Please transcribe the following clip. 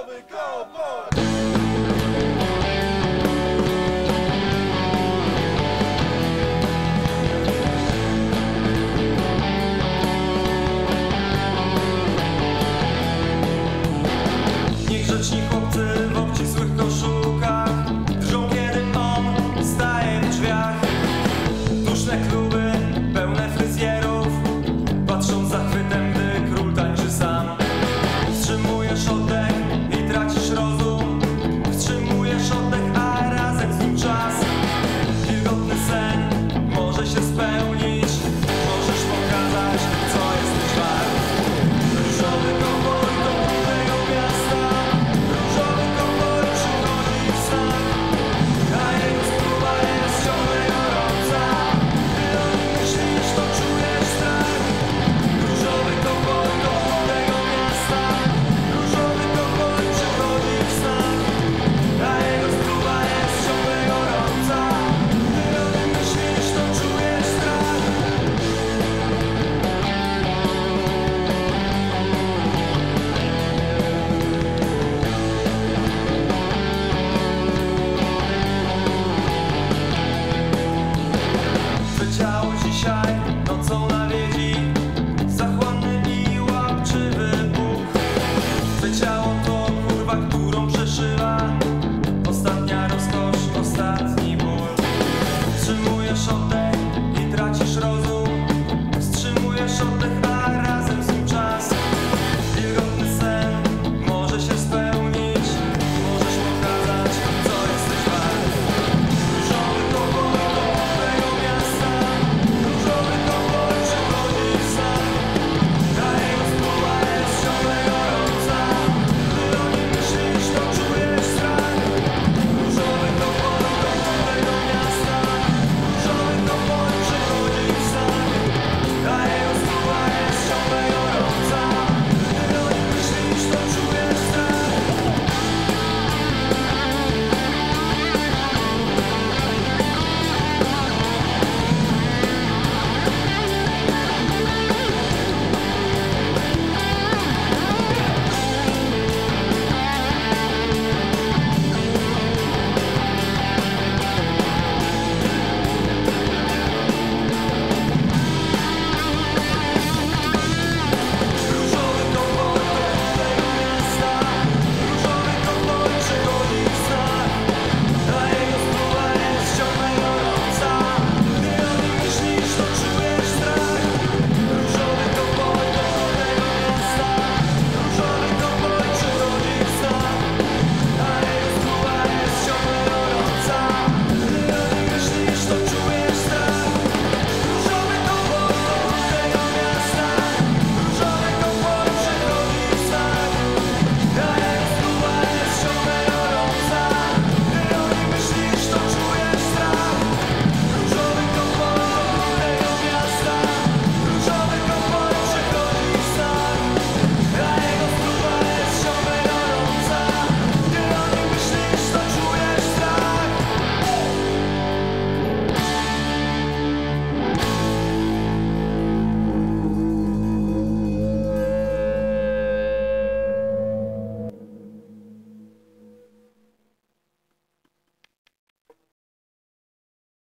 Southern Cowboy.